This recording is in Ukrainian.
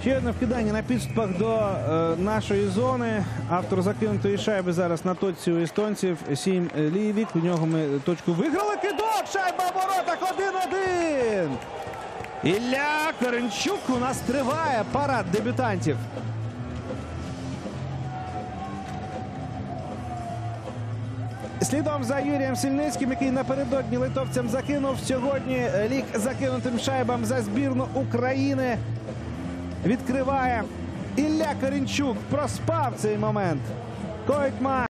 Ще одне вкидання на підступах до е, нашої зони. Автор закинутої шайби зараз на точці у естонців. Сім Лівік. У нього ми точку виграли. Кидок! Шайба в воротах 1-1. Ілля Коренчук у нас триває парад дебютантів. Слідом за Юрієм Сільницьким, який напередодні литовцям закинув сьогодні лік закинутим шайбам за збірну України. Відкриває Ілля Корінчук. Проспав цей момент. Койтма.